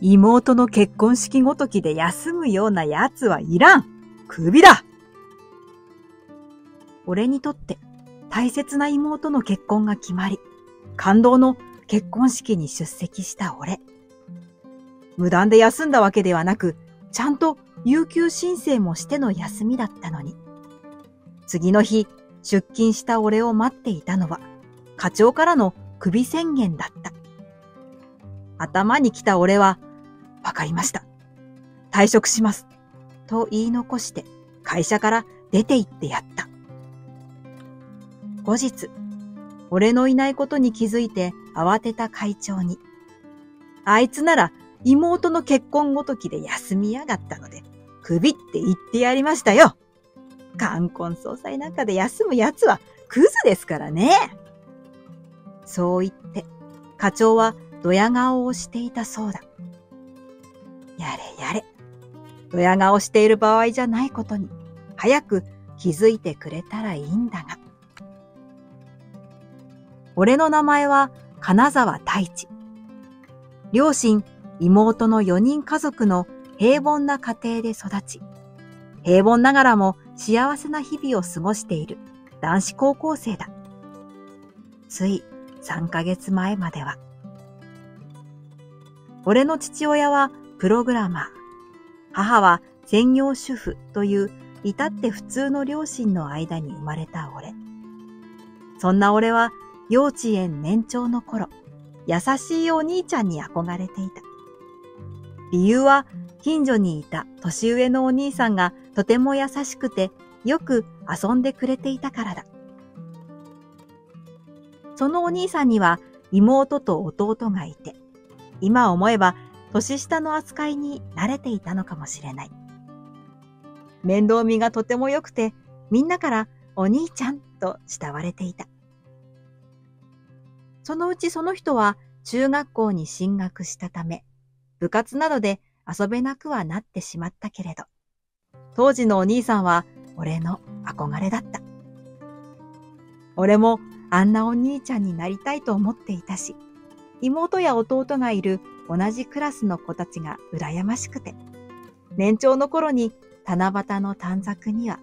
妹の結婚式ごときで休むような奴はいらん首だ俺にとって大切な妹の結婚が決まり、感動の結婚式に出席した俺。無断で休んだわけではなく、ちゃんと有給申請もしての休みだったのに。次の日、出勤した俺を待っていたのは、課長からの首宣言だった。頭に来た俺は、わかりました。退職します。と言い残して会社から出て行ってやった。後日、俺のいないことに気づいて慌てた会長に、あいつなら妹の結婚ごときで休みやがったので、首って言ってやりましたよ。冠婚葬祭なんかで休む奴はクズですからね。そう言って、課長はドヤ顔をしていたそうだ。やれやれ。ドヤ顔している場合じゃないことに、早く気づいてくれたらいいんだが。俺の名前は金沢太一。両親、妹の4人家族の平凡な家庭で育ち、平凡ながらも幸せな日々を過ごしている男子高校生だ。つい3ヶ月前までは。俺の父親はプログラマー。母は専業主婦という至って普通の両親の間に生まれた俺。そんな俺は幼稚園年長の頃、優しいお兄ちゃんに憧れていた。理由は近所にいた年上のお兄さんがとても優しくてよく遊んでくれていたからだ。そのお兄さんには妹と弟がいて、今思えば年下の扱いに慣れていたのかもしれない。面倒見がとても良くて、みんなからお兄ちゃんと慕われていた。そのうちその人は中学校に進学したため、部活などで遊べなくはなってしまったけれど、当時のお兄さんは俺の憧れだった。俺もあんなお兄ちゃんになりたいと思っていたし、妹や弟がいる同じクラスの子たちが羨ましくて、年長の頃に七夕の短冊には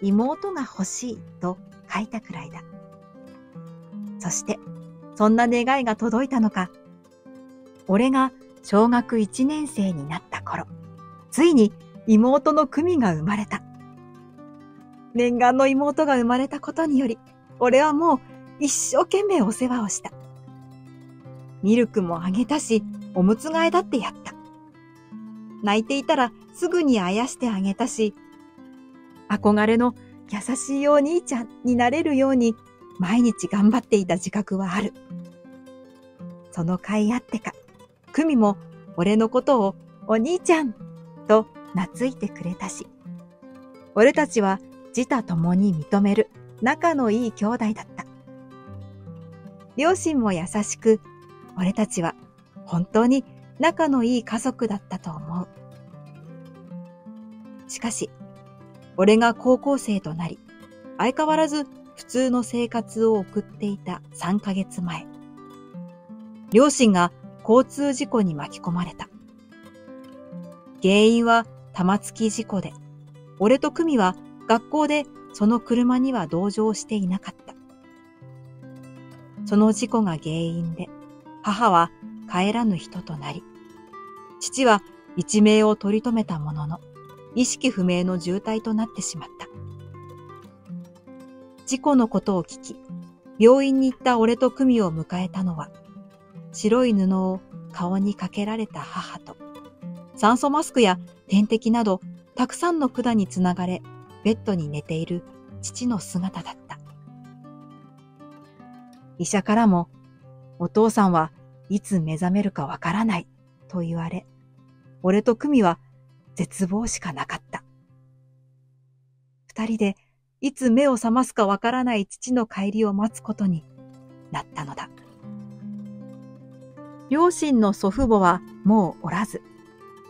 妹が欲しいと書いたくらいだ。そしてそんな願いが届いたのか、俺が小学1年生になった頃、ついに妹の久美が生まれた。念願の妹が生まれたことにより、俺はもう一生懸命お世話をした。ミルクもあげたし、おむつ替えだってやった。泣いていたらすぐにあやしてあげたし、憧れの優しいお兄ちゃんになれるように毎日頑張っていた自覚はある。その甲斐あってか、久美も俺のことをお兄ちゃんと懐いてくれたし、俺たちは自他共に認める仲のいい兄弟だった。両親も優しく、俺たちは本当に仲のいい家族だったと思う。しかし、俺が高校生となり、相変わらず普通の生活を送っていた3ヶ月前、両親が交通事故に巻き込まれた。原因は玉突き事故で、俺と久美は学校でその車には同乗していなかった。その事故が原因で、母は帰らぬ人となり、父は一命を取り留めたものの、意識不明の重体となってしまった。事故のことを聞き、病院に行った俺と久美を迎えたのは、白い布を顔にかけられた母と、酸素マスクや点滴など、たくさんの管につながれ、ベッドに寝ている父の姿だった。医者からも、お父さんはいつ目覚めるかわからないと言われ、俺と久美は絶望しかなかった。二人でいつ目を覚ますかわからない父の帰りを待つことになったのだ。両親の祖父母はもうおらず、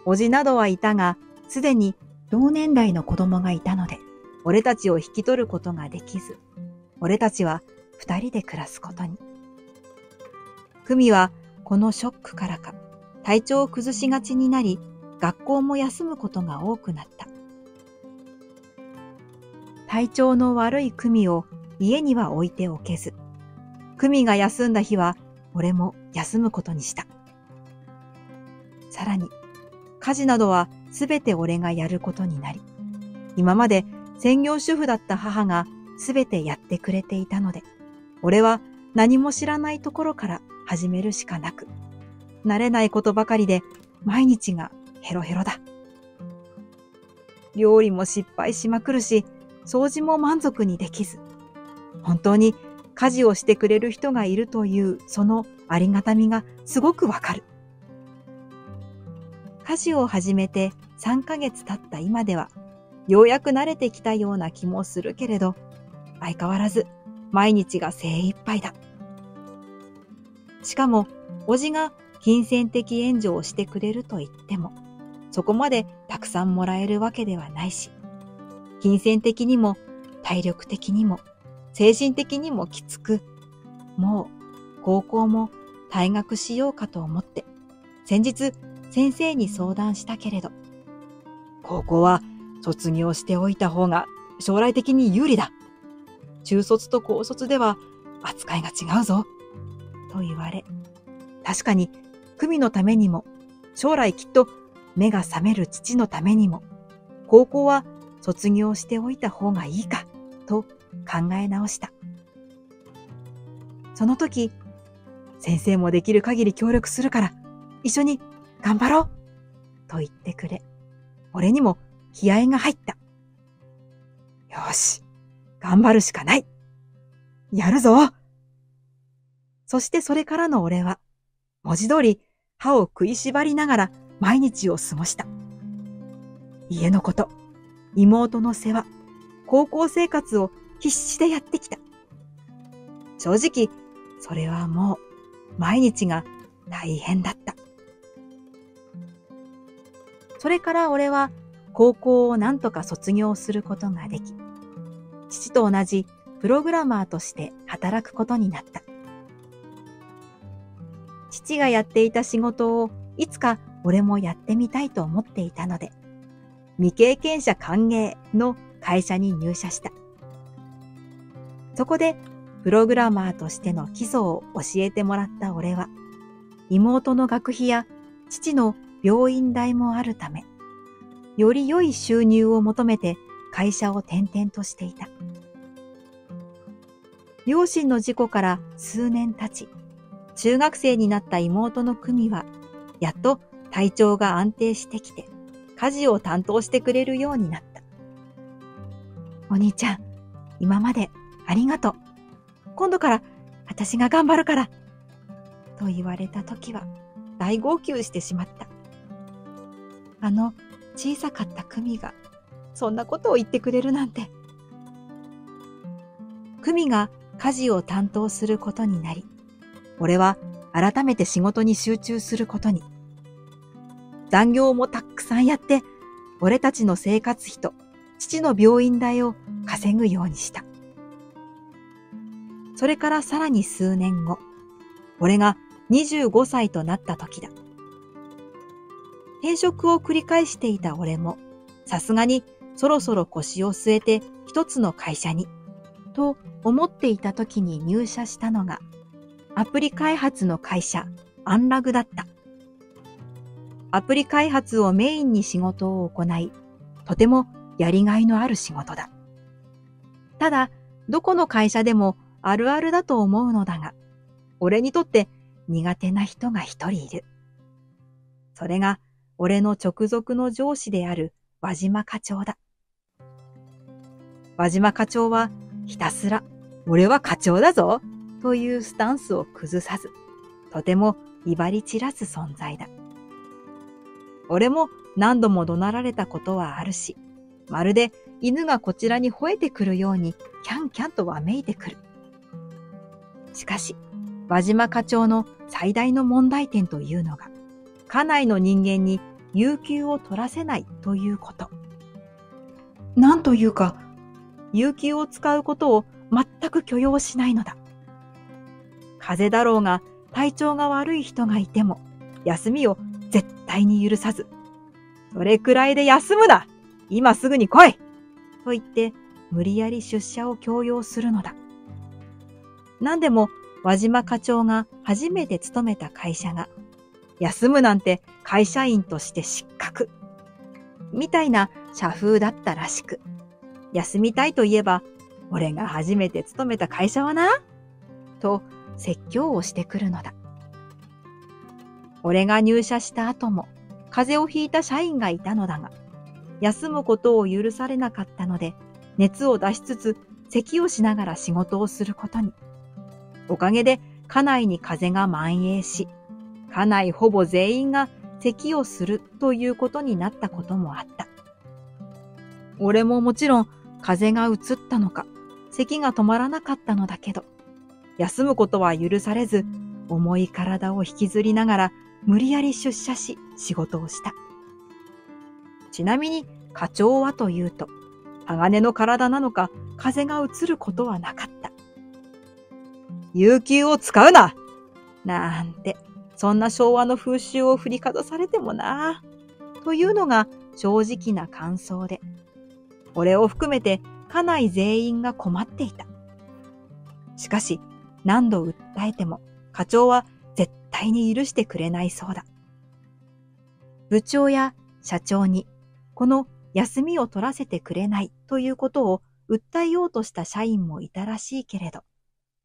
叔父などはいたが、すでに同年代の子供がいたので、俺たちを引き取ることができず、俺たちは二人で暮らすことに。久美はこのショックからか、体調を崩しがちになり、学校も休むことが多くなった。体調の悪い久美を家には置いておけず、久美が休んだ日は俺も休むことにした。さらに、家事などはすべて俺がやることになり、今まで専業主婦だった母がすべてやってくれていたので、俺は何も知らないところから始めるしかなく、慣れないことばかりで毎日がヘロヘロだ。料理も失敗しまくるし、掃除も満足にできず、本当に家事をしてくれる人がいるというそのありがたみがすごくわかる。家事を始めて3ヶ月経った今では、ようやく慣れてきたような気もするけれど、相変わらず毎日が精一杯だ。しかも、おじが金銭的援助をしてくれると言っても、そこまでたくさんもらえるわけではないし、金銭的にも体力的にも精神的にもきつく、もう高校も退学しようかと思って、先日先生に相談したけれど、高校は卒業しておいた方が将来的に有利だ。中卒と高卒では扱いが違うぞ。と言われ、確かに、久美のためにも、将来きっと目が覚める父のためにも、高校は卒業しておいた方がいいか、と考え直した。その時、先生もできる限り協力するから、一緒に頑張ろうと言ってくれ、俺にも気合が入った。よし、頑張るしかないやるぞそしてそれからの俺は、文字通り歯を食いしばりながら毎日を過ごした。家のこと、妹の世話、高校生活を必死でやってきた。正直、それはもう毎日が大変だった。それから俺は高校を何とか卒業することができ、父と同じプログラマーとして働くことになった。父がやっていた仕事をいつか俺もやってみたいと思っていたので、未経験者歓迎の会社に入社した。そこでプログラマーとしての基礎を教えてもらった俺は、妹の学費や父の病院代もあるため、より良い収入を求めて会社を転々としていた。両親の事故から数年経ち、中学生になった妹の久美は、やっと体調が安定してきて、家事を担当してくれるようになった。お兄ちゃん、今までありがとう。今度から私が頑張るから。と言われた時は大号泣してしまった。あの小さかった久美がそんなことを言ってくれるなんて。久美が家事を担当することになり、俺は改めて仕事に集中することに。残業もたくさんやって、俺たちの生活費と父の病院代を稼ぐようにした。それからさらに数年後、俺が25歳となった時だ。転職を繰り返していた俺も、さすがにそろそろ腰を据えて一つの会社に、と思っていた時に入社したのが、アプリ開発の会社、アンラグだった。アプリ開発をメインに仕事を行い、とてもやりがいのある仕事だ。ただ、どこの会社でもあるあるだと思うのだが、俺にとって苦手な人が一人いる。それが、俺の直属の上司である輪島課長だ。輪島課長はひたすら、俺は課長だぞというスタンスを崩さず、とても威張り散らす存在だ。俺も何度も怒鳴られたことはあるし、まるで犬がこちらに吠えてくるようにキャンキャンとわめいてくる。しかし、輪島課長の最大の問題点というのが、家内の人間に有給を取らせないということ。なんというか、有給を使うことを全く許容しないのだ。風邪だろうが体調が悪い人がいても、休みを絶対に許さず、それくらいで休むな今すぐに来いと言って、無理やり出社を強要するのだ。何でも、輪島課長が初めて勤めた会社が、休むなんて会社員として失格。みたいな社風だったらしく、休みたいと言えば、俺が初めて勤めた会社はな、と説教をしてくるのだ。俺が入社した後も、風邪をひいた社員がいたのだが、休むことを許されなかったので、熱を出しつつ、咳をしながら仕事をすることに。おかげで、家内に風邪が蔓延し、家内ほぼ全員が咳をするということになったこともあった。俺ももちろん風邪がうつったのか、咳が止まらなかったのだけど、休むことは許されず、重い体を引きずりながら無理やり出社し仕事をした。ちなみに課長はというと、鋼の体なのか風が移ることはなかった。有給を使うななんて、そんな昭和の風習を振りかざされてもなというのが正直な感想で、俺を含めて家内全員が困っていた。しかし、何度訴えても課長は絶対に許してくれないそうだ。部長や社長にこの休みを取らせてくれないということを訴えようとした社員もいたらしいけれど、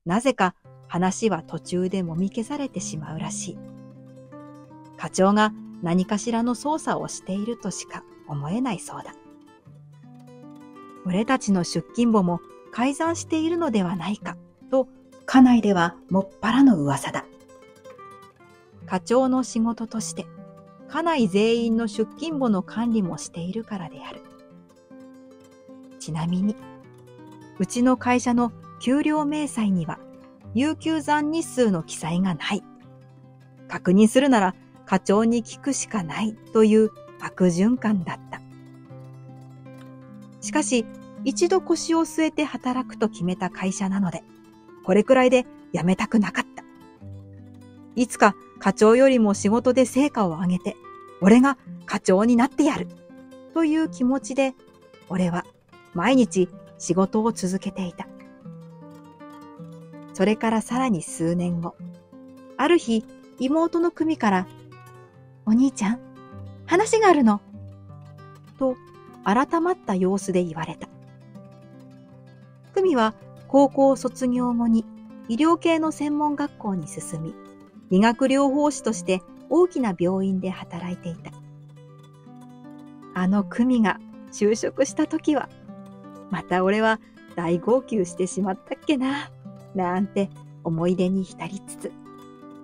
なぜか話は途中でもみ消されてしまうらしい。課長が何かしらの操作をしているとしか思えないそうだ。俺たちの出勤簿も改ざんしているのではないかと、家内ではもっぱらの噂だ。課長の仕事として、家内全員の出勤簿の管理もしているからである。ちなみに、うちの会社の給料明細には、有給残日数の記載がない。確認するなら課長に聞くしかないという悪循環だった。しかし、一度腰を据えて働くと決めた会社なので、これくらいで辞めたくなかった。いつか課長よりも仕事で成果を上げて、俺が課長になってやる。という気持ちで、俺は毎日仕事を続けていた。それからさらに数年後、ある日、妹の組から、お兄ちゃん、話があるの？と、改まった様子で言われた。組は高校卒業後に医療系の専門学校に進み、理学療法士として大きな病院で働いていた。あの組が就職した時は、また俺は大号泣してしまったっけな、なんて思い出に浸りつつ、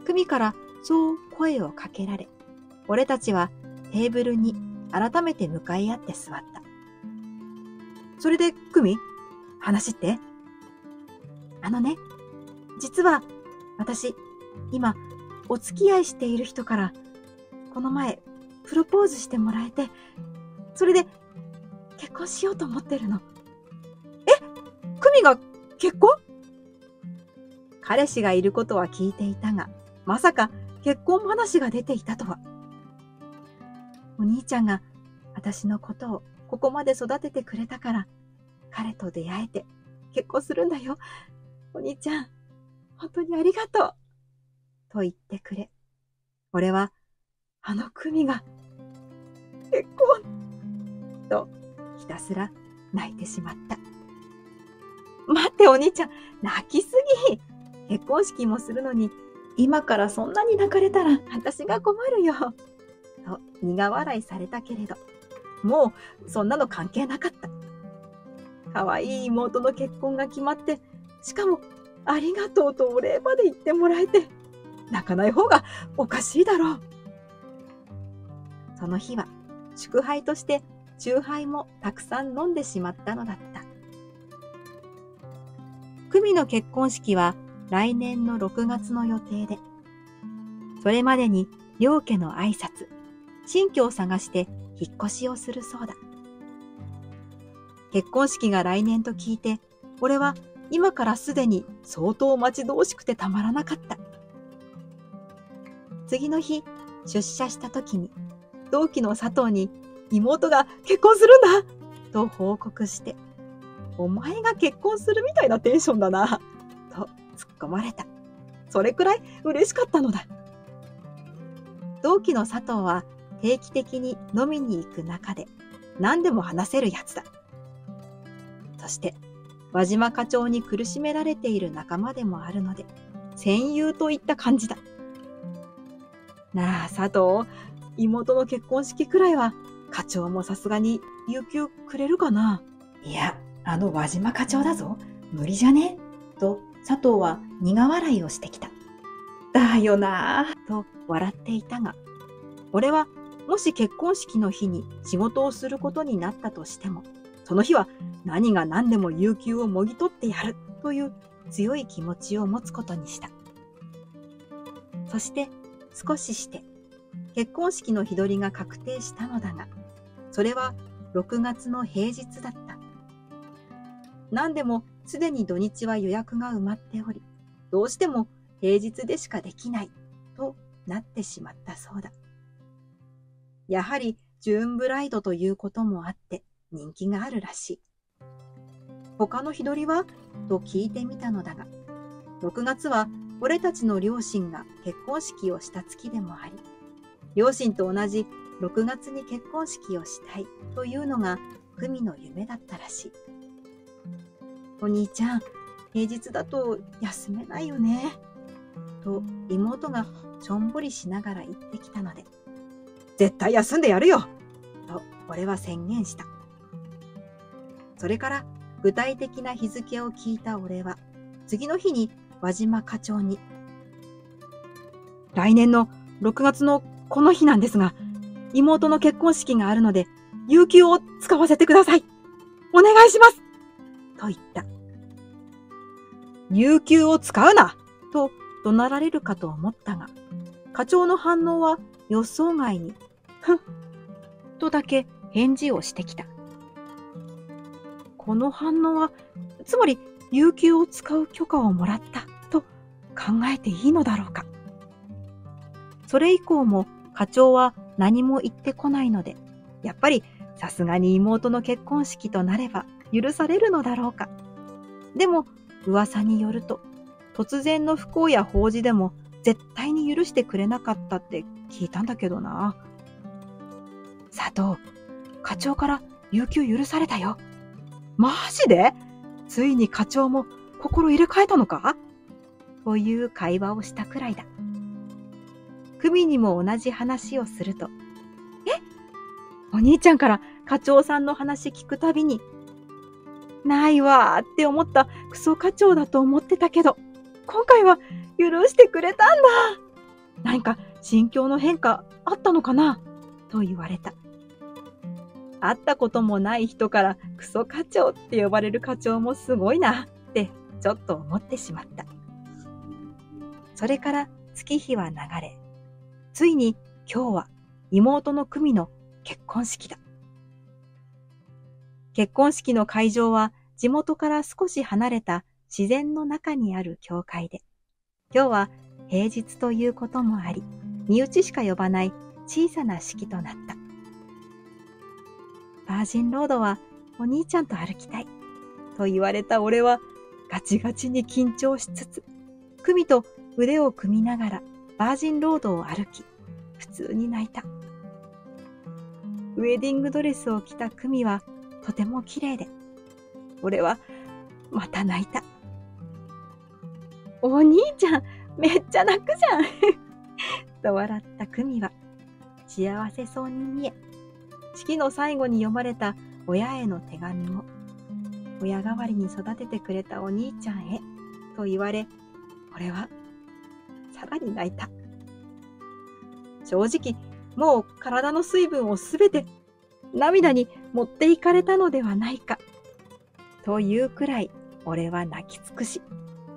組からそう声をかけられ、俺たちはテーブルに改めて向かい合って座った。それで、組話って。あのね、実は私、今、お付き合いしている人から、この前、プロポーズしてもらえて、それで、結婚しようと思ってるの。え？クミが結婚？彼氏がいることは聞いていたが、まさか結婚話が出ていたとは。お兄ちゃんが私のことをここまで育ててくれたから、彼と出会えて結婚するんだよ。お兄ちゃん、本当にありがとう。と言ってくれ。俺は、あの組が、結婚と、ひたすら泣いてしまった。待ってお兄ちゃん、泣きすぎ結婚式もするのに、今からそんなに泣かれたら私が困るよ。と苦笑いされたけれど、もうそんなの関係なかった。可愛い妹の結婚が決まって、しかもありがとうとお礼まで言ってもらえて、泣かない方がおかしいだろう。その日は祝杯として酎ハイもたくさん飲んでしまったのだった。久美の結婚式は来年の6月の予定で、それまでに両家の挨拶、新居を探して引っ越しをするそうだ。結婚式が来年と聞いて、俺は今からすでに相当待ち遠しくてたまらなかった。次の日、出社した時に、同期の佐藤に妹が結婚するんだと報告して、お前が結婚するみたいなテンションだな、と突っ込まれた。それくらい嬉しかったのだ。同期の佐藤は定期的に飲みに行く中で何でも話せるやつだ。そして、輪島課長に苦しめられている仲間でもあるので、戦友といった感じだ。なあ、佐藤、妹の結婚式くらいは、課長もさすがに有給くれるかな？いや、あの輪島課長だぞ。無理じゃね？と、佐藤は苦笑いをしてきた。だよなぁ、と笑っていたが、俺はもし結婚式の日に仕事をすることになったとしても、その日は何が何でも有給をもぎ取ってやるという強い気持ちを持つことにした。そして少しして結婚式の日取りが確定したのだが、それは6月の平日だった。何でもすでに土日は予約が埋まっており、どうしても平日でしかできないとなってしまったそうだ。やはりジューンブライドということもあって人気があるらしい。他の日取りは？と聞いてみたのだが、6月は俺たちの両親が結婚式をした月でもあり、両親と同じ6月に結婚式をしたいというのが久美の夢だったらしい。お兄ちゃん、平日だと休めないよね。と妹がしょんぼりしながら言ってきたので、絶対休んでやるよと俺は宣言した。それから具体的な日付を聞いた俺は、次の日に輪島課長に、来年の6月のこの日なんですが、妹の結婚式があるので、有給を使わせてください。お願いしますと言った。有給を使うなと怒鳴られるかと思ったが、課長の反応は予想外に、ふん、とだけ返事をしてきた。この反応は、つまり、有給を使う許可をもらったと考えていいのだろうか。それ以降も課長は何も言ってこないので、やっぱりさすがに妹の結婚式となれば許されるのだろうか。でも噂によると、突然の不幸や法事でも絶対に許してくれなかったって聞いたんだけどな。佐藤、課長から有給許されたよ。マジで？ついに課長も心入れ替えたのか？という会話をしたくらいだ。久美にも同じ話をすると、え？お兄ちゃんから課長さんの話聞くたびに、ないわーって思ったクソ課長だと思ってたけど、今回は許してくれたんだ。何か心境の変化あったのかな？と言われた。会ったこともない人からクソ課長って呼ばれる課長もすごいなってちょっと思ってしまった。それから月日は流れ、ついに今日は妹の久美の結婚式だ。結婚式の会場は地元から少し離れた自然の中にある教会で、今日は平日ということもあり、身内しか呼ばない小さな式となった。バージンロードはお兄ちゃんと歩きたい。と言われた俺はガチガチに緊張しつつ、久美と腕を組みながらバージンロードを歩き、普通に泣いた。ウェディングドレスを着た久美はとても綺麗で、俺はまた泣いた。お兄ちゃん、めっちゃ泣くじゃん と笑った久美は幸せそうに見え、式の最後に読まれた親への手紙も、親代わりに育ててくれたお兄ちゃんへ、と言われ、俺は、さらに泣いた。正直、もう体の水分をすべて涙に持っていかれたのではないか。というくらい、俺は泣き尽くし、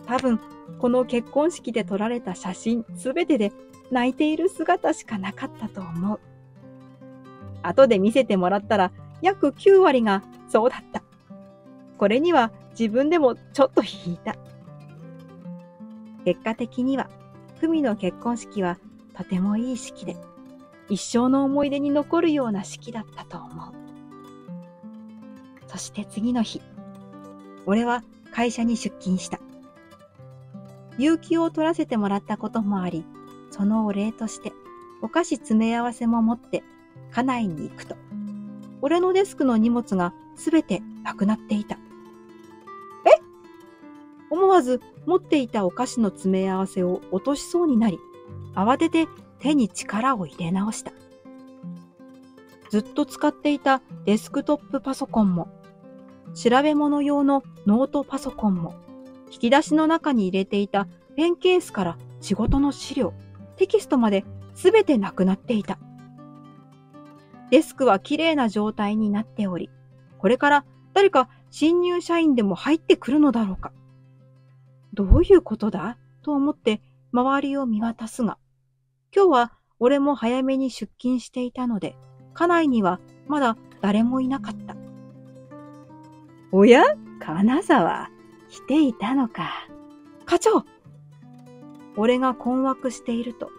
多分、この結婚式で撮られた写真すべてで泣いている姿しかなかったと思う。後で見せてもらったら約9割がそうだった。これには自分でもちょっと引いた。結果的には、久美の結婚式はとてもいい式で、一生の思い出に残るような式だったと思う。そして次の日、俺は会社に出勤した。有給を取らせてもらったこともあり、そのお礼としてお菓子詰め合わせも持って家内に行くと、俺のデスクの荷物がすべてなくなっていた。え？思わず持っていたお菓子の詰め合わせを落としそうになり、慌てて手に力を入れ直した。ずっと使っていたデスクトップパソコンも、調べ物用のノートパソコンも、引き出しの中に入れていたペンケースから仕事の資料、テキストまで全てなくなっていた。デスクは綺麗な状態になっており、これから誰か新入社員でも入ってくるのだろうか。どういうことだ？と思って周りを見渡すが、今日は俺も早めに出勤していたので、家内にはまだ誰もいなかった。おや？金沢、来ていたのか。課長俺が困惑していると、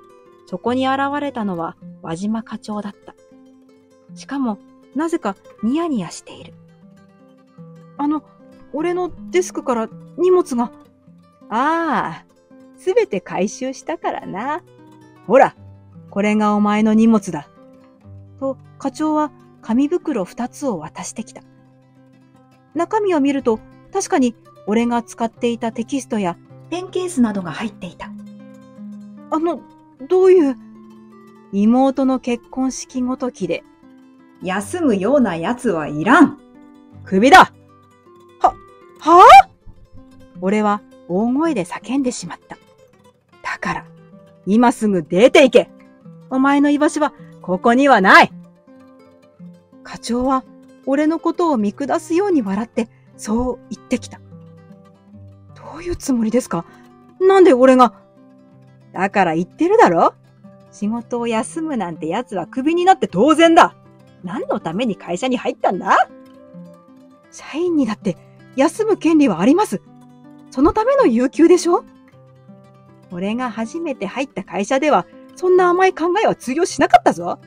そこに現れたのは輪島課長だった。しかも、なぜかニヤニヤしている。あの、俺のデスクから荷物が。ああ、すべて回収したからな。ほら、これがお前の荷物だ。と、課長は紙袋二つを渡してきた。中身を見ると、確かに俺が使っていたテキストやペンケースなどが入っていた。あの、どういう、妹の結婚式ごときで、休むような奴はいらん。首だ。は、はあ？俺は大声で叫んでしまった。だから、今すぐ出て行け。お前の居場所はここにはない。課長は俺のことを見下すように笑ってそう言ってきた。どういうつもりですか？なんで俺が？だから言ってるだろ？仕事を休むなんて奴はクビになって当然だ何のために会社に入ったんだ？社員にだって休む権利はあります。そのための有給でしょ？俺が初めて入った会社では、そんな甘い考えは通用しなかったぞ。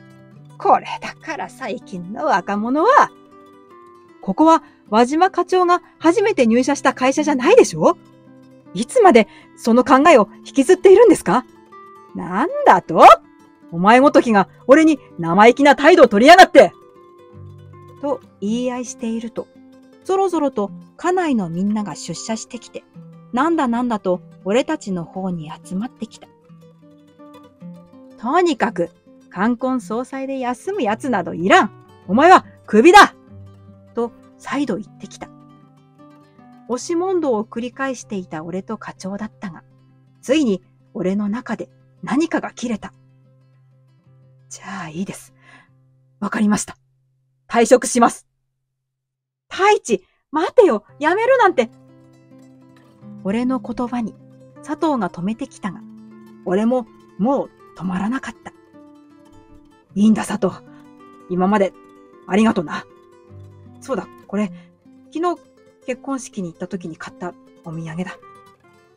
これだから最近の若者は、ここは輪島課長が初めて入社した会社じゃないでしょ？いつまでその考えを引きずっているんですか？なんだと？お前ごときが俺に生意気な態度を取りやがってと言い合いしていると、ぞろぞろと家内のみんなが出社してきて、なんだなんだと俺たちの方に集まってきた。とにかく、冠婚葬祭で休む奴などいらんお前はクビだと再度言ってきた。押し問答を繰り返していた俺と課長だったが、ついに俺の中で何かが切れた。じゃあいいです。わかりました。退職します。太一、待てよ、やめるなんて俺の言葉に佐藤が止めてきたが、俺ももう止まらなかった。いいんだ佐藤。今までありがとうな。そうだ、これ、昨日結婚式に行った時に買ったお土産だ。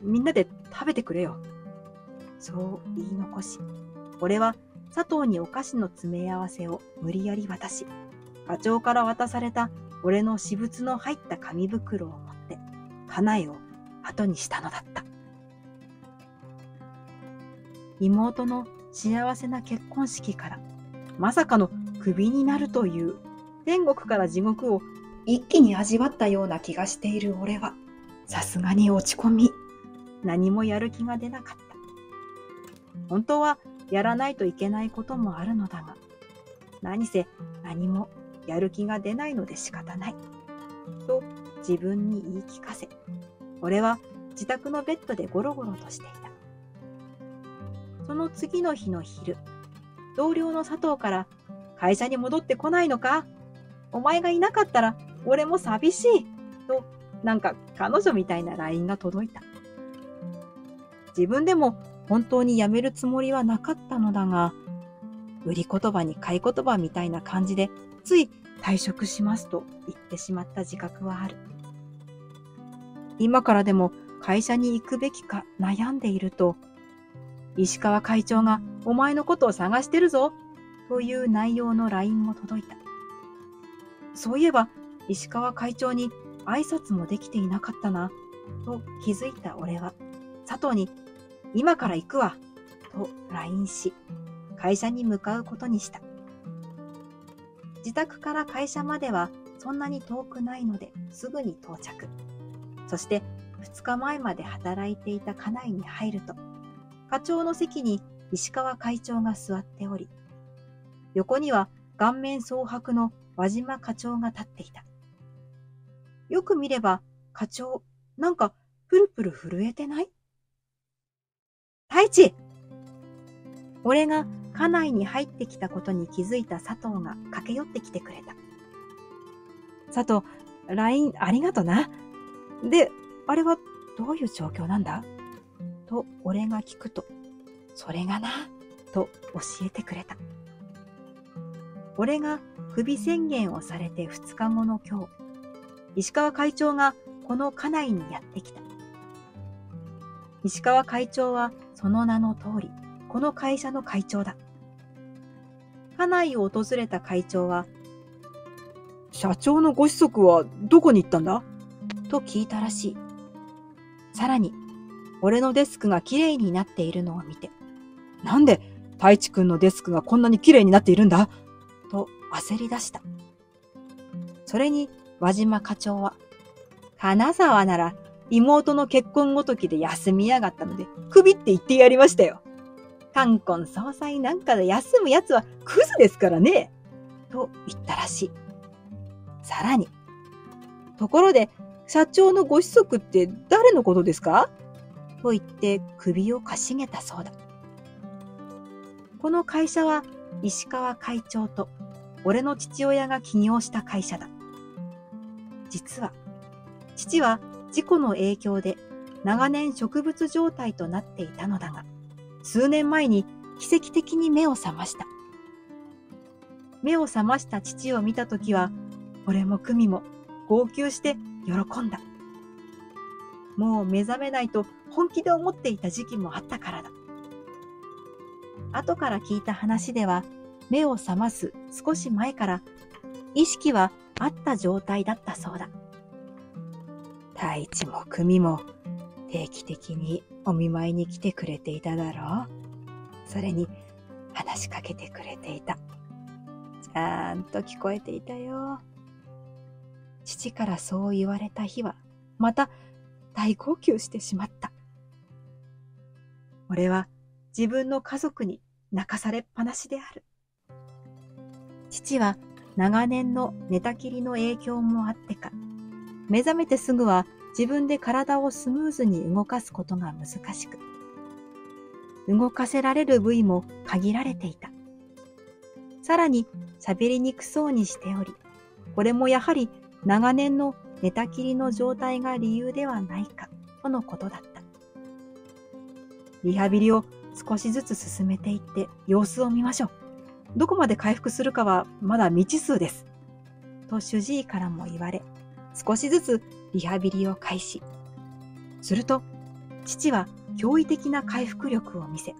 みんなで食べてくれよ。そう言い残し、俺は佐藤にお菓子の詰め合わせを無理やり渡し、課長から渡された俺の私物の入った紙袋を持って、家内を後にしたのだった。妹の幸せな結婚式から、まさかのクビになるという天国から地獄を一気に味わったような気がしている俺は、さすがに落ち込み、何もやる気が出なかった。本当はやらないといけないこともあるのだが、何せ何もやる気が出ないので仕方ない。と自分に言い聞かせ、俺は自宅のベッドでゴロゴロとしていた。その次の日の昼、同僚の佐藤から会社に戻ってこないのか？お前がいなかったら俺も寂しいと、なんか彼女みたいな LINE が届いた。自分でも本当に辞めるつもりはなかったのだが、売り言葉に買い言葉みたいな感じで、つい退職しますと言ってしまった自覚はある。今からでも会社に行くべきか悩んでいると、石川会長がお前のことを探してるぞ、という内容の LINE も届いた。そういえば、石川会長に挨拶もできていなかったな、と気づいた俺は、佐藤に、今から行くわ、と LINE し、会社に向かうことにした。自宅から会社まではそんなに遠くないのですぐに到着。そして2日前まで働いていた家内に入ると、課長の席に石川会長が座っており、横には顔面蒼白の輪島課長が立っていた。よく見れば課長、なんかプルプル震えてない？太一俺が家内に入ってきたことに気づいた佐藤が駆け寄ってきてくれた。佐藤、LINE ありがとな。で、あれはどういう状況なんだ？と俺が聞くと、それがな、と教えてくれた。俺がクビ宣言をされて2日後の今日、石川会長がこの家内にやってきた。石川会長はその名の通り、この会社の会長だ。家内を訪れた会長は、社長のご子息はどこに行ったんだ？と聞いたらしい。さらに、俺のデスクが綺麗になっているのを見て、なんで太一くんのデスクがこんなに綺麗になっているんだ？と焦り出した。それに輪島課長は、金沢なら妹の結婚ごときで休みやがったので、首って言ってやりましたよ。冠婚葬祭なんかで休む奴はクズですからね。と言ったらしい。さらに、ところで、社長のご子息って誰のことですか？と言って首をかしげたそうだ。この会社は石川会長と俺の父親が起業した会社だ。実は、父は事故の影響で長年植物状態となっていたのだが、数年前に奇跡的に目を覚ました。目を覚ました父を見たときは、俺も久美も号泣して喜んだ。もう目覚めないと本気で思っていた時期もあったからだ。後から聞いた話では、目を覚ます少し前から意識はあった状態だったそうだ。太一も組も定期的にお見舞いに来てくれていただろう。それに話しかけてくれていた。ちゃんと聞こえていたよ。父からそう言われた日は、また大号泣してしまった。俺は自分の家族に泣かされっぱなしである。父は長年の寝たきりの影響もあってか、目覚めてすぐは自分で体をスムーズに動かすことが難しく、動かせられる部位も限られていた。さらに喋りにくそうにしており、これもやはり長年の寝たきりの状態が理由ではないか、とのことだった。リハビリを少しずつ進めていって様子を見ましょう。どこまで回復するかはまだ未知数です。と主治医からも言われ、少しずつリハビリを開始。すると、父は驚異的な回復力を見せ、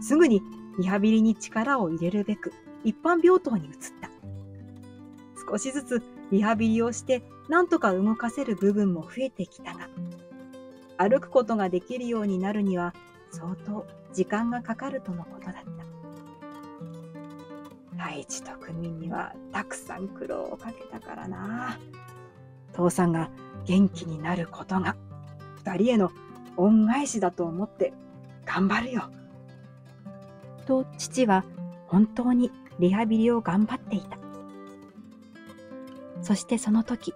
すぐにリハビリに力を入れるべく一般病棟に移った。少しずつリハビリをして何とか動かせる部分も増えてきたが、歩くことができるようになるには相当時間がかかるとのことだった。太一と組にはたくさん苦労をかけたからな。父さんが元気になることが二人への恩返しだと思って頑張るよ。と父は本当にリハビリを頑張っていた。そしてその時、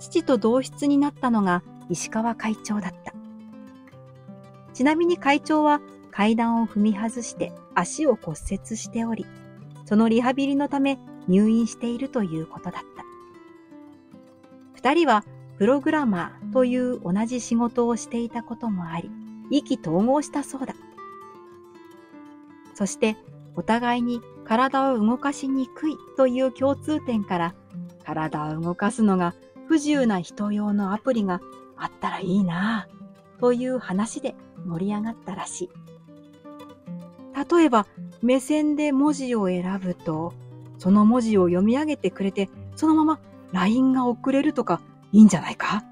父と同室になったのが石川会長だった。ちなみに会長は階段を踏み外して足を骨折しており、そのリハビリのため入院しているということだった。二人はプログラマーという同じ仕事をしていたこともあり、意気投合したそうだ。そしてお互いに体を動かしにくいという共通点から体を動かすのが不自由な人用のアプリがあったらいいなぁという話で盛り上がったらしい。例えば、目線で文字を選ぶと、その文字を読み上げてくれて、そのまま LINE が送れるとかいいんじゃないか？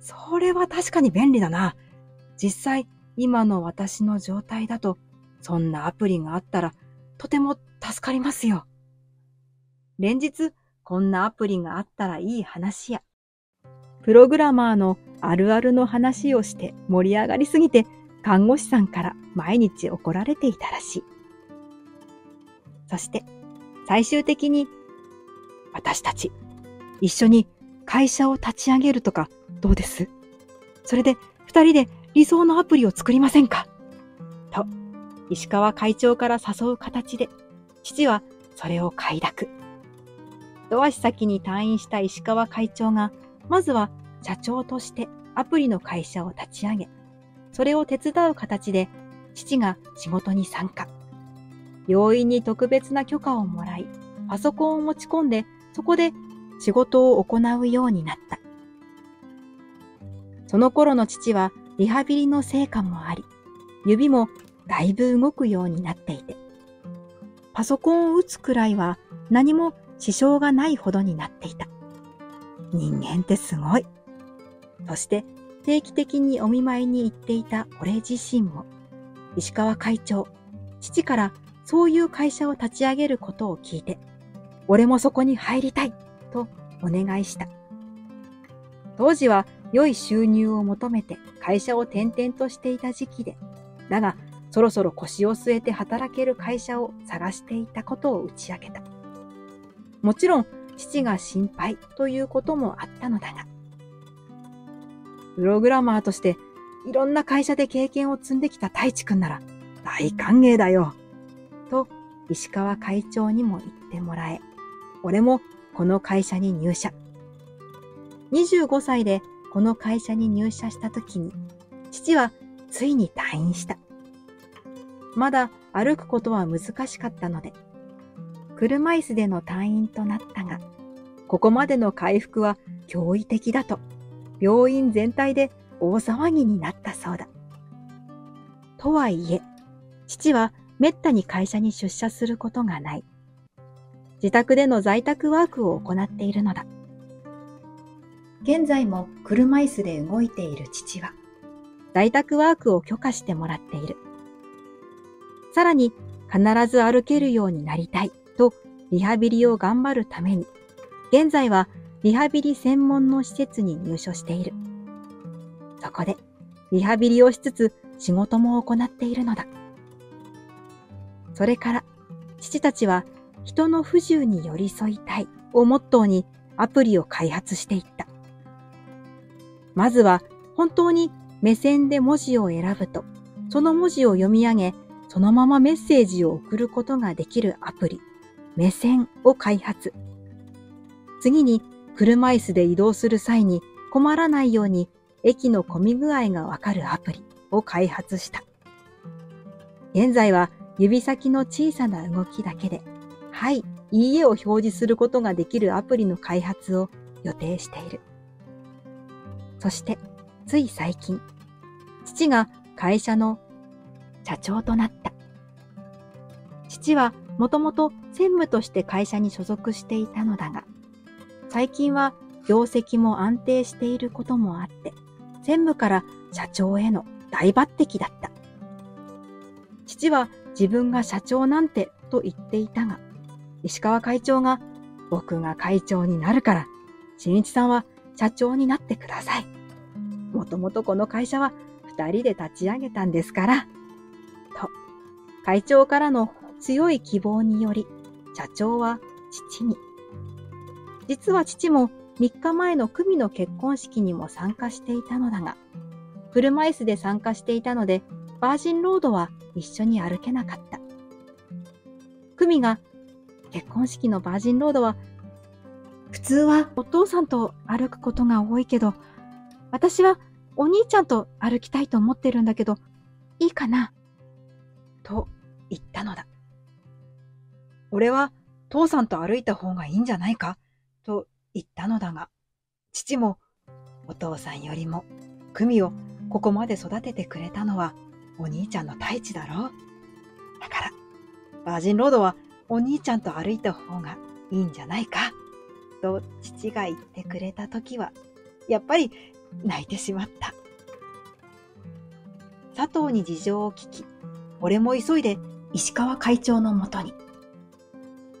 それは確かに便利だな。実際、今の私の状態だと、そんなアプリがあったら、とても助かりますよ。連日、こんなアプリがあったらいい話や、プログラマーのあるあるの話をして盛り上がりすぎて、看護師さんから毎日怒られていたらしい。そして、最終的に、私たち、一緒に会社を立ち上げるとかどうです？それで二人で理想のアプリを作りませんか？と、石川会長から誘う形で、父はそれを快諾。一足先に退院した石川会長が、まずは社長としてアプリの会社を立ち上げ、それを手伝う形で父が仕事に参加。病院に特別な許可をもらい、パソコンを持ち込んで、そこで仕事を行うようになった。その頃の父はリハビリの成果もあり、指もだいぶ動くようになっていて、パソコンを打つくらいは何も支障がないほどになっていた。人間ってすごい。そして定期的にお見舞いに行っていた俺自身も、石川会長、父からそういう会社を立ち上げることを聞いて、俺もそこに入りたいお願いした。当時は良い収入を求めて会社を転々としていた時期で、だがそろそろ腰を据えて働ける会社を探していたことを打ち明けた。もちろん父が心配ということもあったのだが、プログラマーとしていろんな会社で経験を積んできた太一くんなら大歓迎だよ。と石川会長にも言ってもらえ、俺もこの会社に入社。25歳でこの会社に入社した時に、父はついに退院した。まだ歩くことは難しかったので、車椅子での退院となったが、ここまでの回復は驚異的だと、病院全体で大騒ぎになったそうだ。とはいえ、父はめったに会社に出社することがない。自宅での在宅ワークを行っているのだ。現在も車椅子で動いている父は、在宅ワークを許可してもらっている。さらに、必ず歩けるようになりたいとリハビリを頑張るために、現在はリハビリ専門の施設に入所している。そこで、リハビリをしつつ仕事も行っているのだ。それから、父たちは人の不自由に寄り添いたいをモットーにアプリを開発していった。まずは本当に目線で文字を選ぶと、その文字を読み上げ、そのままメッセージを送ることができるアプリ、目線を開発。次に、車椅子で移動する際に困らないように駅の混み具合がわかるアプリを開発した。現在は指先の小さな動きだけで、はい、いいえを表示することができるアプリの開発を予定している。そして、つい最近、父が会社の社長となった。父はもともと専務として会社に所属していたのだが、最近は業績も安定していることもあって、専務から社長への大抜擢だった。父は自分が社長なんてと言っていたが、石川会長が僕が会長になるから、新一さんは社長になってください。もともとこの会社は二人で立ち上げたんですから。と、会長からの強い希望により、社長は父に。実は父も3日前の組の結婚式にも参加していたのだが、車椅子で参加していたので、バージンロードは一緒に歩けなかった。組が、結婚式のバージンロードは普通はお父さんと歩くことが多いけど、私はお兄ちゃんと歩きたいと思ってるんだけど、いいかな？と言ったのだ。俺は父さんと歩いた方がいいんじゃないか？と言ったのだが、父もお父さんよりも久美をここまで育ててくれたのはお兄ちゃんの太一だろう。だから、バージンロードはお兄ちゃんと歩いた方がいいんじゃないか？と父が言ってくれた時は、やっぱり泣いてしまった。佐藤に事情を聞き、俺も急いで石川会長のもとに。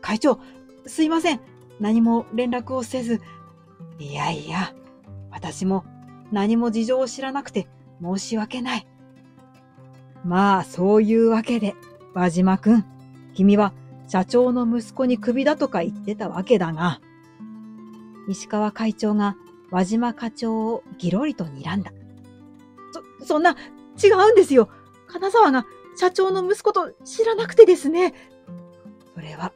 会長、すいません。何も連絡をせず。いやいや、私も何も事情を知らなくて申し訳ない。まあ、そういうわけで、輪島くん、君は社長の息子に首だとか言ってたわけだが、石川会長が輪島課長をぎろりと睨んだ。そ、そんな、違うんですよ。金沢が社長の息子と知らなくてですね。それは、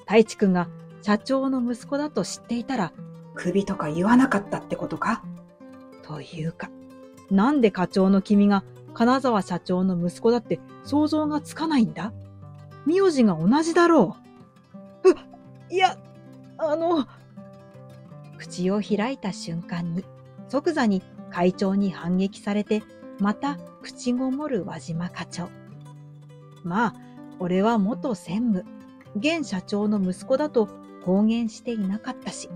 太一くんが社長の息子だと知っていたら、首とか言わなかったってことか？というか、なんで課長の君が金沢社長の息子だって想像がつかないんだ？名字が同じだろう。う、いや、あの、口を開いた瞬間に即座に会長に反撃されて、また口ごもる輪島課長。まあ、俺は元専務、現社長の息子だと公言していなかったし、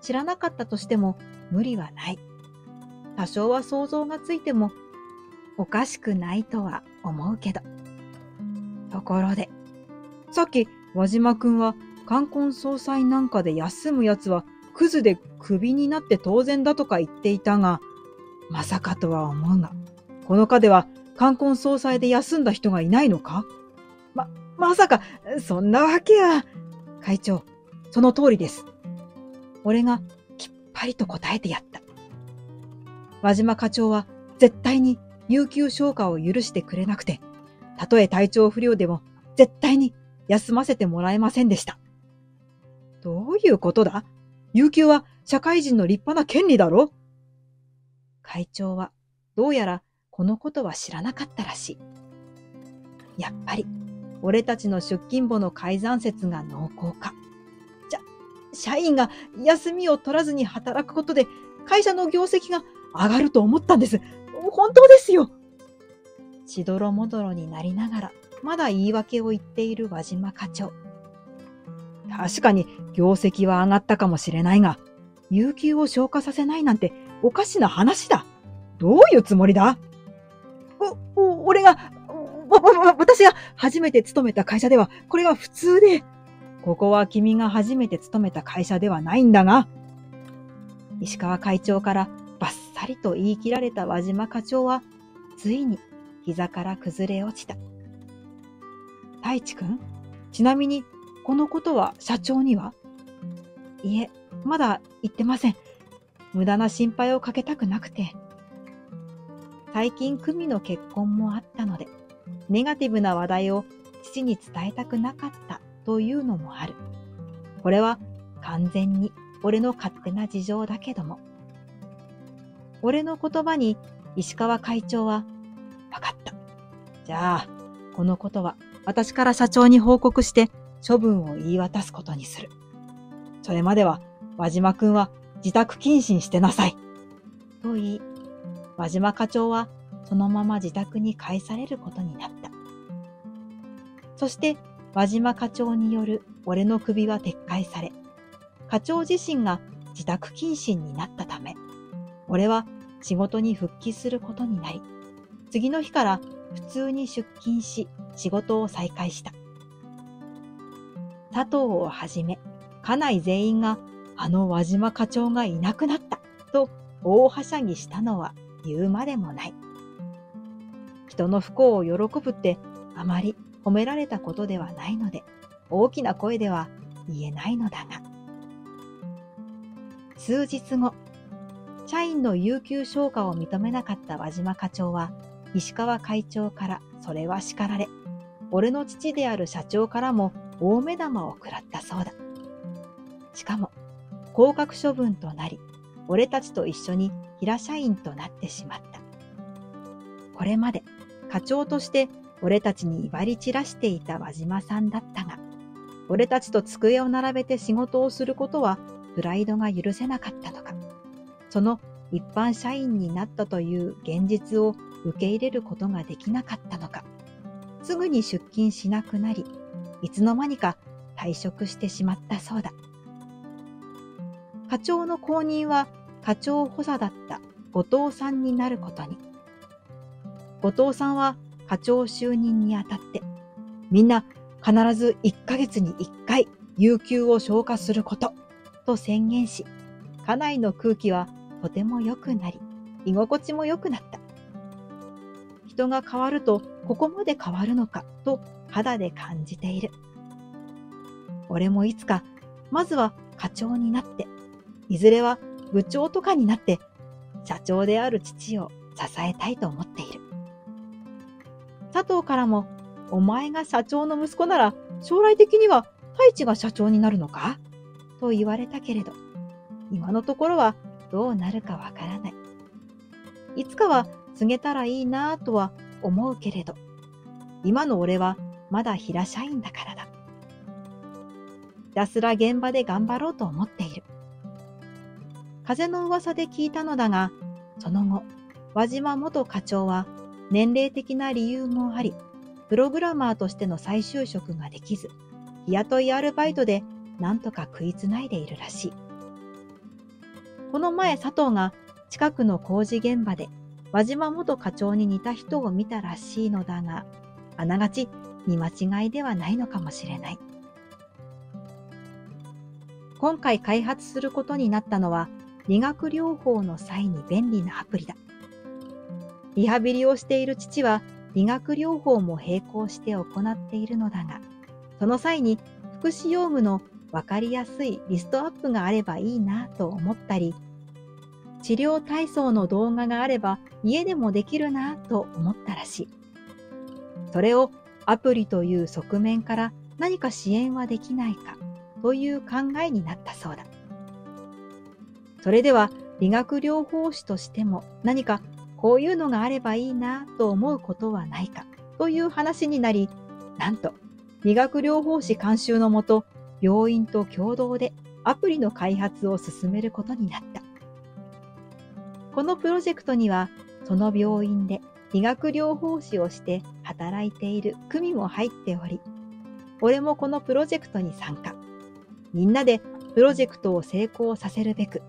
知らなかったとしても無理はない。多少は想像がついてもおかしくないとは思うけど。ところで、さっき輪島くんは冠婚葬祭なんかで休むやつはクズでクビになって当然だとか言っていたが、まさかとは思うが、この課では冠婚葬祭で休んだ人がいないのか？ま、まさか、そんなわけや。会長、その通りです。俺がきっぱりと答えてやった。輪島課長は絶対に有給消化を許してくれなくて、たとえ体調不良でも絶対に休ませてもらえませんでした。どういうことだ？有給は社会人の立派な権利だろ？会長はどうやらこのことは知らなかったらしい。やっぱり俺たちの出勤簿の改ざん説が濃厚か。じゃ、社員が休みを取らずに働くことで会社の業績が上がると思ったんです。本当ですよ。しどろもどろになりながら、まだ言い訳を言っている輪島課長。確かに業績は上がったかもしれないが、有給を消化させないなんておかしな話だ。どういうつもりだ？お、お、俺が、私が初めて勤めた会社では、これは普通で、ここは君が初めて勤めた会社ではないんだが、石川会長からバッサリと言い切られた輪島課長は、ついに膝から崩れ落ちた。太一くん？ちなみに、このことは社長には？いえ、まだ言ってません。無駄な心配をかけたくなくて。最近組の結婚もあったので、ネガティブな話題を父に伝えたくなかったというのもある。これは完全に俺の勝手な事情だけども。俺の言葉に石川会長は、わかった。じゃあ、このことは私から社長に報告して処分を言い渡すことにする。それまでは輪島くんは自宅謹慎してなさい。と言い、輪島課長はそのまま自宅に返されることになった。そして輪島課長による俺の首は撤回され、課長自身が自宅謹慎になったため、俺は仕事に復帰することになり、次の日から普通に出勤し仕事を再開した。佐藤をはじめ、家内全員があの輪島課長がいなくなったと大はしゃぎしたのは言うまでもない。人の不幸を喜ぶってあまり褒められたことではないので、大きな声では言えないのだが。数日後、社員の有給消化を認めなかった輪島課長は、石川会長からそれは叱られ、俺の父である社長からも大目玉を食らったそうだ。しかも、降格処分となり、俺たちと一緒に平社員となってしまった。これまで課長として俺たちに威張り散らしていた輪島さんだったが、俺たちと机を並べて仕事をすることはプライドが許せなかったのか。その一般社員になったという現実を受け入れることができなかったのか、すぐに出勤しなくなり、いつの間にか退職してしまったそうだ。課長の後任は課長補佐だった後藤さんになることに。後藤さんは課長就任にあたって、みんな必ず1ヶ月に1回有給を消化することと宣言し、家内の空気はとても良くなり、居心地も良くなった。人が変わるとここまで変わるのかと肌で感じている。俺もいつか、まずは課長になって、いずれは部長とかになって、社長である父を支えたいと思っている。佐藤からも、お前が社長の息子なら、将来的には太一が社長になるのか？と言われたけれど、今のところはどうなるかわからない。いつかは告げたらいいなぁとは思うけれど、今の俺はまだ平社員だからだ。ひたすら現場で頑張ろうと思っている。風の噂で聞いたのだが、その後、輪島元課長は年齢的な理由もあり、プログラマーとしての再就職ができず、日雇いアルバイトで何とか食いつないでいるらしい。この前佐藤が近くの工事現場で輪島元課長に似た人を見たらしいのだが、あながち見間違いではないのかもしれない。今回開発することになったのは、理学療法の際に便利なアプリだ。リハビリをしている父は理学療法も並行して行っているのだが、その際に福祉用具のわかりやすいリストアップがあればいいなと思ったり、治療体操の動画があれば家でもできるなと思ったらしい。それをアプリという側面から何か支援はできないかという考えになったそうだ。それでは理学療法士としても何かこういうのがあればいいなと思うことはないかという話になり、なんと理学療法士監修のもと病院と共同でアプリの開発を進めることになった。このプロジェクトにはその病院で理学療法士をして働いている組も入っており、俺もこのプロジェクトに参加。みんなでプロジェクトを成功させるべく、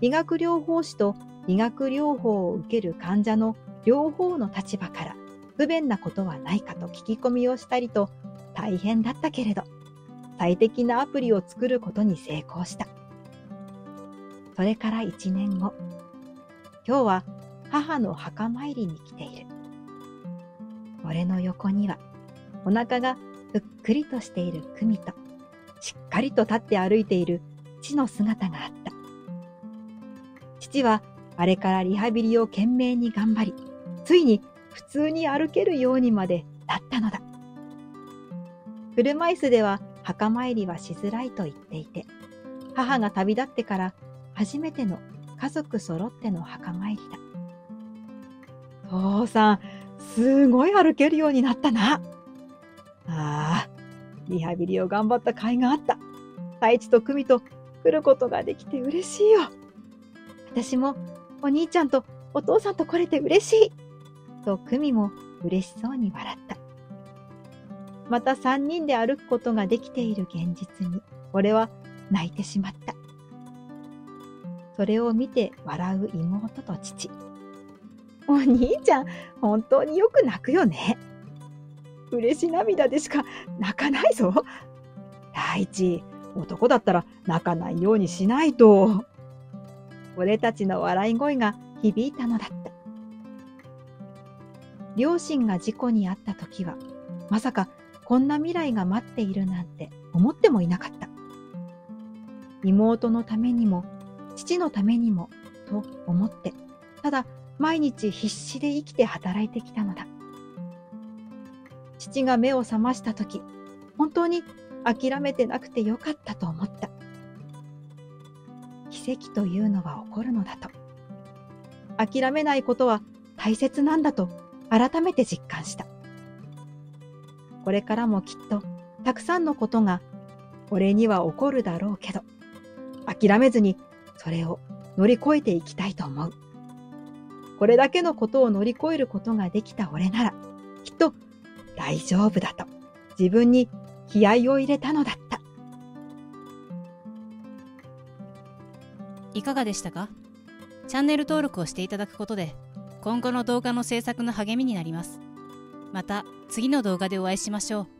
理学療法士と理学療法を受ける患者の両方の立場から不便なことはないかと聞き込みをしたりと大変だったけれど、最適なアプリを作ることに成功した。それから1年後、今日は母の墓参りに来ている。俺の横にはお腹がぷっくりとしている久美と、しっかりと立って歩いている父の姿があった。父はあれからリハビリを懸命に頑張り、ついに普通に歩けるようにまでなったのだ。車椅子では墓参りはしづらいと言っていて、母が旅立ってから初めての家族揃っての墓参りだ。父さん、すごい歩けるようになったな。ああ、リハビリを頑張った甲斐があった。太一と久美と来ることができて嬉しいよ。私もお兄ちゃんとお父さんと来れて嬉しい。と久美も嬉しそうに笑った。また三人で歩くことができている現実に、俺は泣いてしまった。それを見て笑う妹と父。お兄ちゃん、本当によく泣くよね。嬉し涙でしか泣かないぞ。第一、男だったら泣かないようにしないと。俺たちの笑い声が響いたのだった。両親が事故に遭った時は、まさかこんな未来が待っているなんて思ってもいなかった。妹のためにも、父のためにも、と思って、ただ毎日必死で生きて働いてきたのだ。父が目を覚ました時、本当に諦めてなくてよかったと思った。奇跡というのは起こるのだと。諦めないことは大切なんだと改めて実感した。これからもきっとたくさんのことが俺には起こるだろうけど、諦めずにそれを乗り越えていきたいと思う。これだけのことを乗り越えることができた俺なら、きっと大丈夫だと自分に気合を入れたのだった。いかがでしたか？チャンネル登録をしていただくことで今後の動画の制作の励みになります。また次の動画でお会いしましょう。